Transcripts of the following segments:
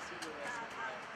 esquecido.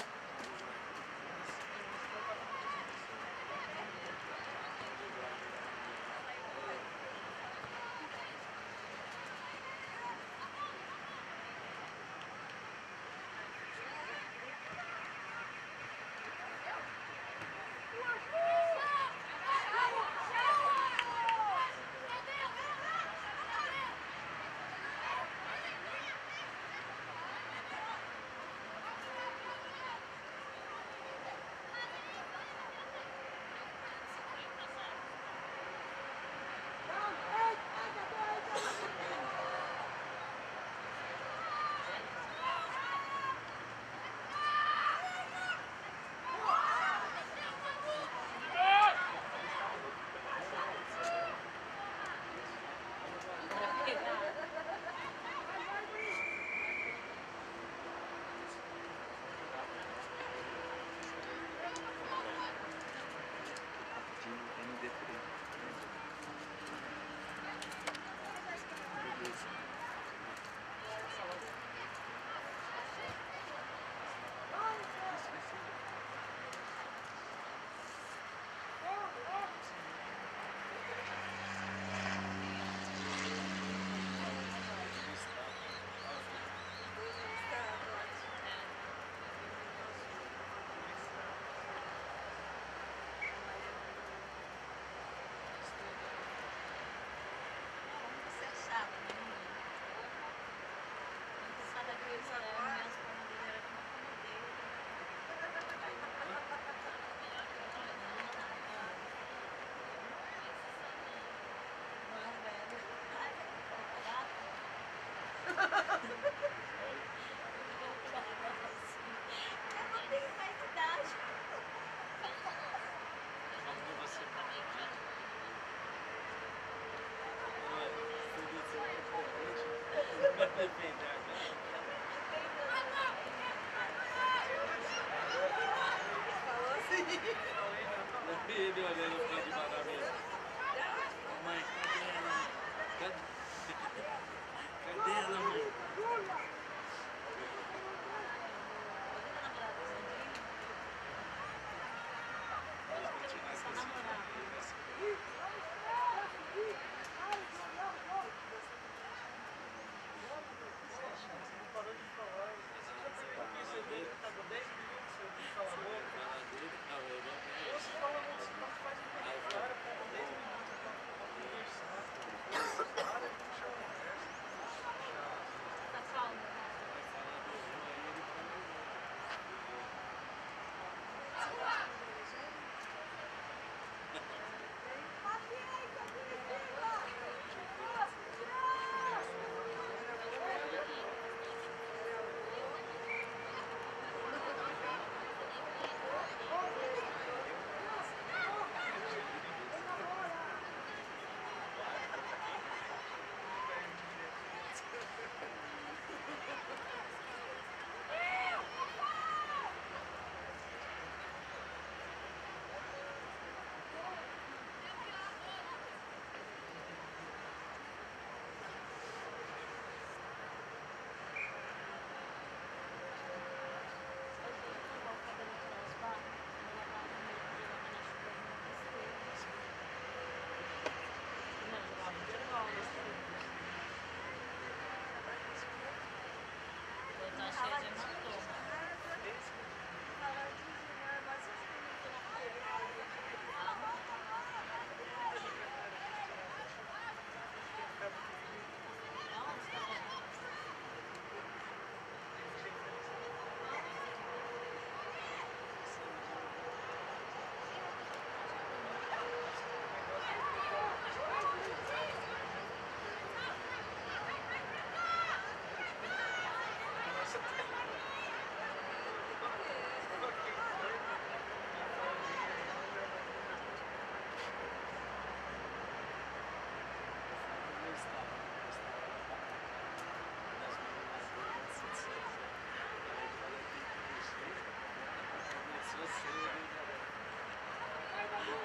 Thank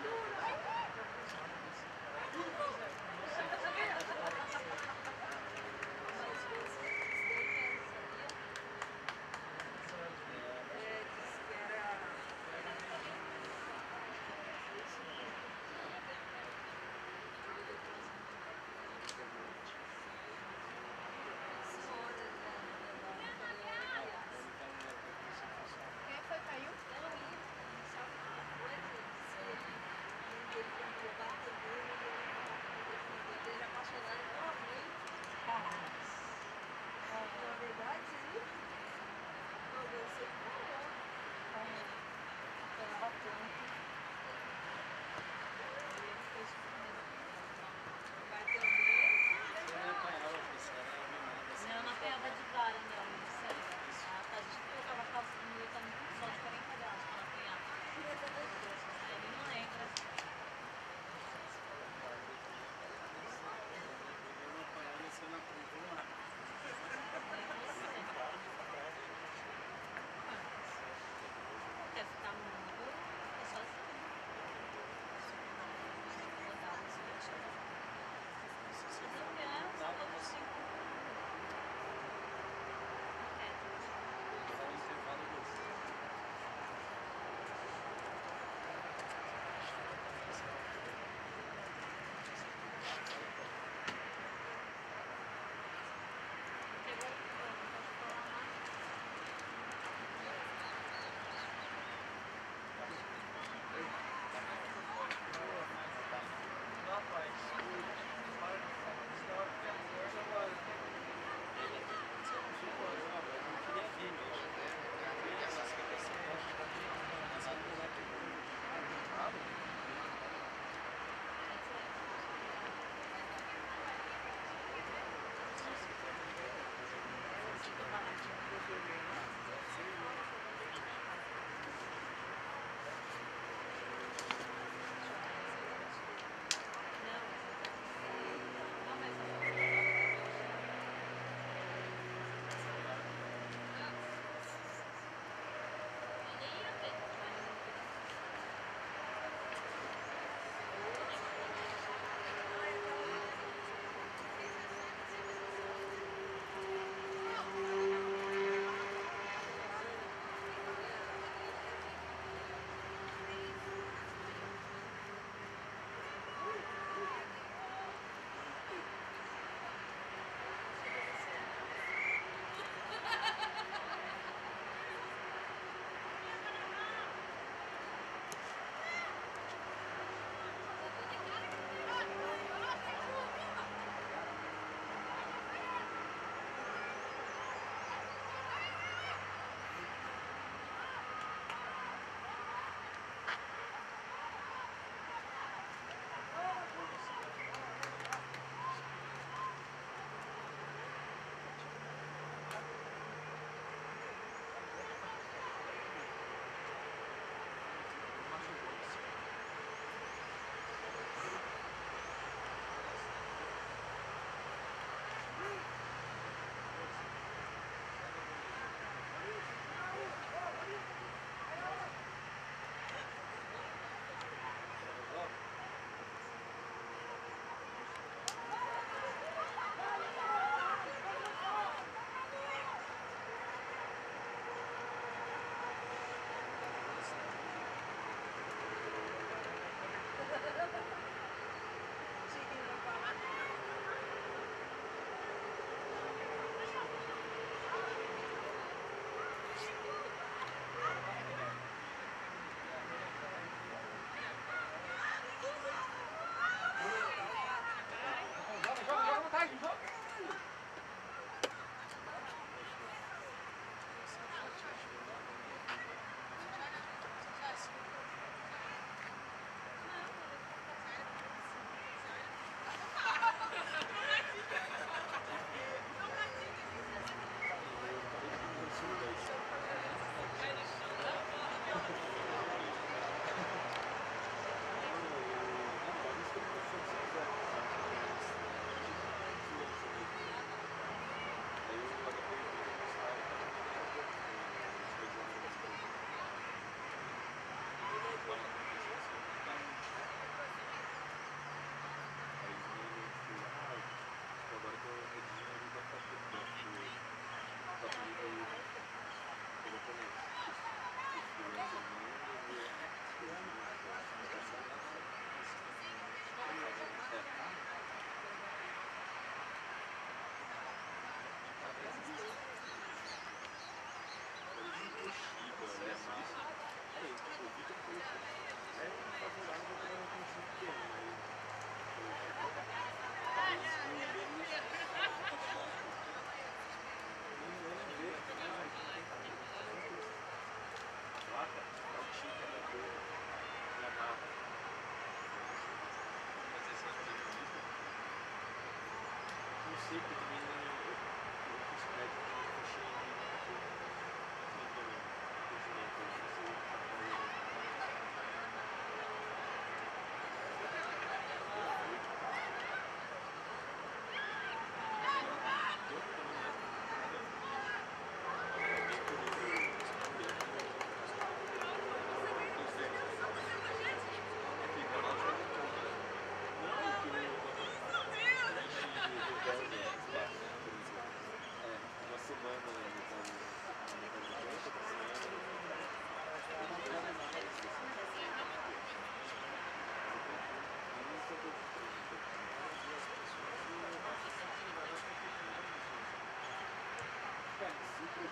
you. Amen.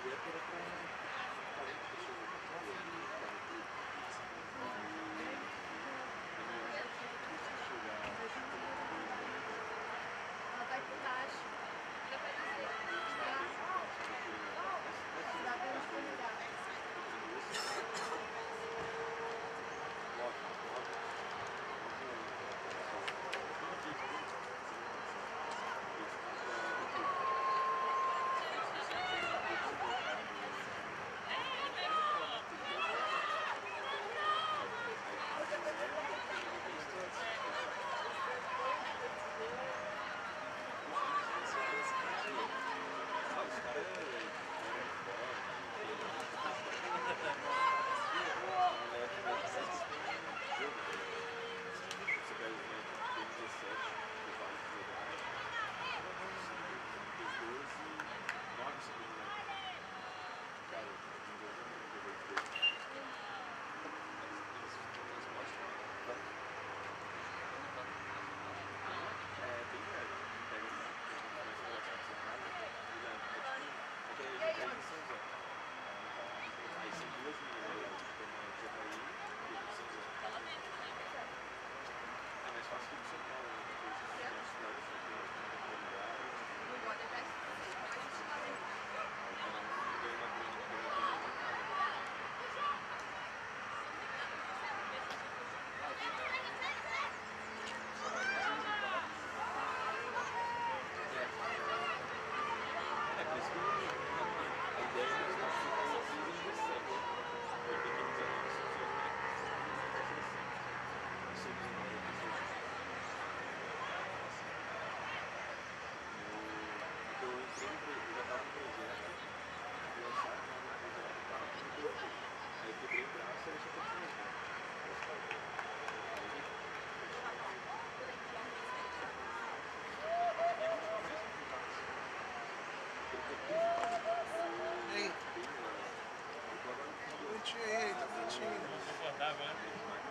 Gracias. Tá fitindo. Confortável, né?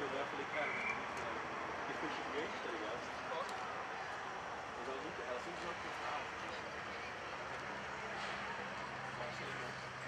eu olhar e falei, cara, porque ficou gigante, tá ligado? Mas ela nunca, ela sempre joga com o carro. Nossa, é